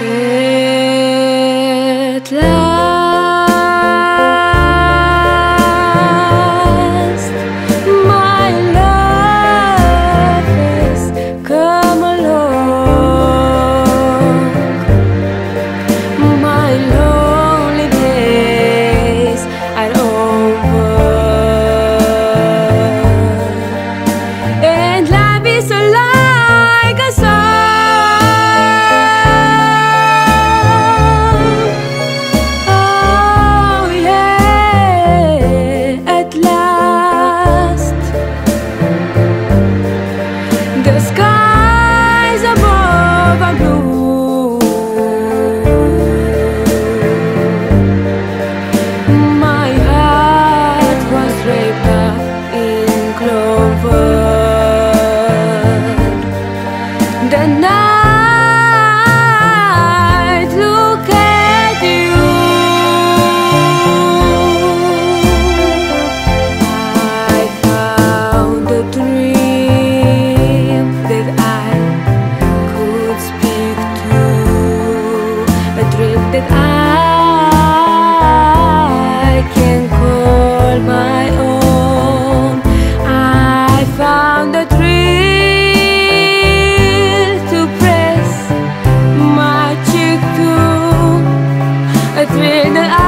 Yeah. the night look at you. I found a dream that I could speak to a dream that I through the